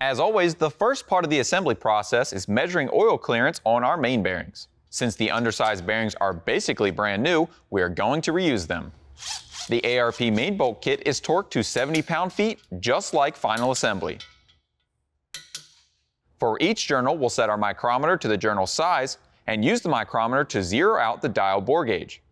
As always, the first part of the assembly process is measuring oil clearance on our main bearings. Since the undersized bearings are basically brand new, we are going to reuse them. The ARP main bolt kit is torqued to 70 pound-feet, just like final assembly. For each journal, we'll set our micrometer to the journal size and use the micrometer to zero out the dial bore gauge.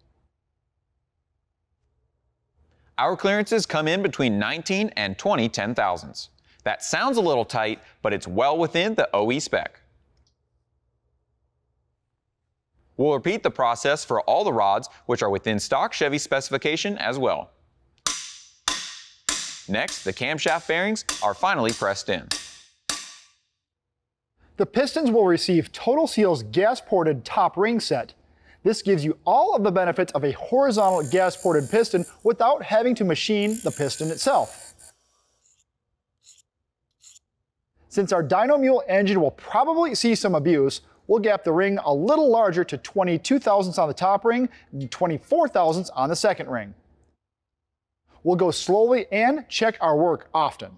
Our clearances come in between 19 and 20 ten thousandths. That sounds a little tight, but it's well within the OE spec. We'll repeat the process for all the rods, which are within stock Chevy specification as well. Next, the camshaft bearings are finally pressed in. The pistons will receive Total Seal's gas-ported top ring set. This gives you all of the benefits of a horizontal gas-ported piston without having to machine the piston itself. Since our dyno mule engine will probably see some abuse, we'll gap the ring a little larger to 22 thousandths on the top ring and 24 thousandths on the second ring. We'll go slowly and check our work often.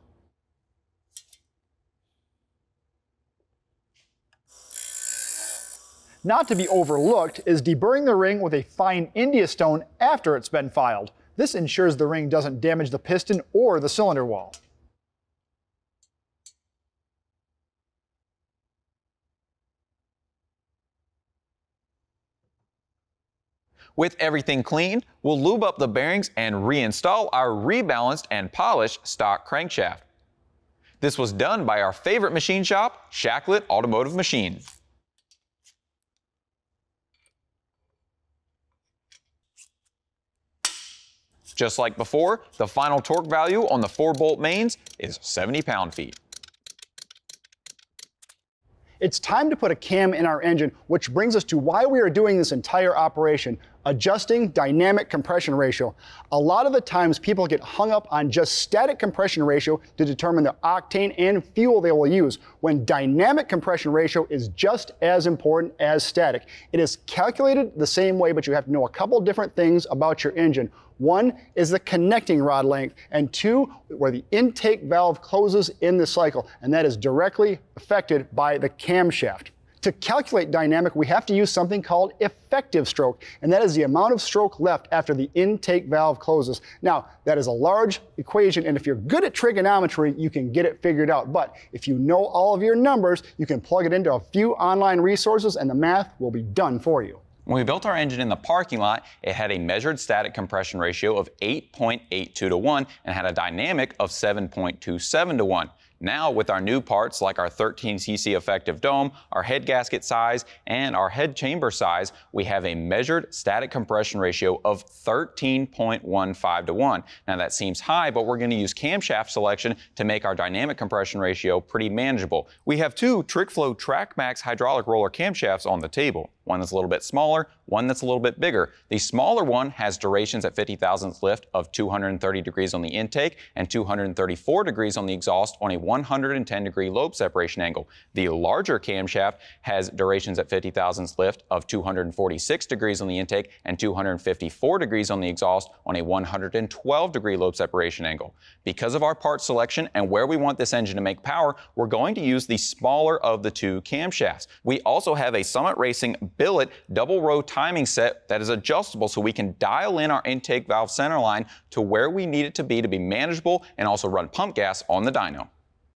Not to be overlooked is deburring the ring with a fine India stone after it's been filed. This ensures the ring doesn't damage the piston or the cylinder wall. With everything cleaned, we'll lube up the bearings and reinstall our rebalanced and polished stock crankshaft. This was done by our favorite machine shop, Shacklett Automotive Machine. Just like before, the final torque value on the 4-bolt mains is 70 pound-feet. It's time to put a cam in our engine, which brings us to why we are doing this entire operation, adjusting dynamic compression ratio. A lot of the times people get hung up on just static compression ratio to determine the octane and fuel they will use, when dynamic compression ratio is just as important as static. It is calculated the same way, but you have to know a couple different things about your engine. One is the connecting rod length, and two, where the intake valve closes in the cycle, and that is directly affected by the camshaft. To calculate dynamic, we have to use something called effective stroke, and that is the amount of stroke left after the intake valve closes. Now, that is a large equation, and if you're good at trigonometry, you can get it figured out. But if you know all of your numbers, you can plug it into a few online resources, and the math will be done for you. When we built our engine in the parking lot, it had a measured static compression ratio of 8.82 to 1 and had a dynamic of 7.27 to 1. Now, with our new parts like our 13cc effective dome, our head gasket size, and our head chamber size, we have a measured static compression ratio of 13.15 to 1. Now, that seems high, but we're going to use camshaft selection to make our dynamic compression ratio pretty manageable. We have two TrickFlow TrackMax hydraulic roller camshafts on the table one that's a little bit smaller, one that's a little bit bigger. The smaller one has durations at 50 thousandths lift of 230 degrees on the intake and 234 degrees on the exhaust on a 110 degree lobe separation angle. The larger camshaft has durations at 50 thousandths lift of 246 degrees on the intake and 254 degrees on the exhaust on a 112 degree lobe separation angle. Because of our part selection and where we want this engine to make power, we're going to use the smaller of the two camshafts. We also have a Summit Racing billet double row timing set that is adjustable so we can dial in our intake valve center line to where we need it to be to be manageable and also run pump gas on the dyno.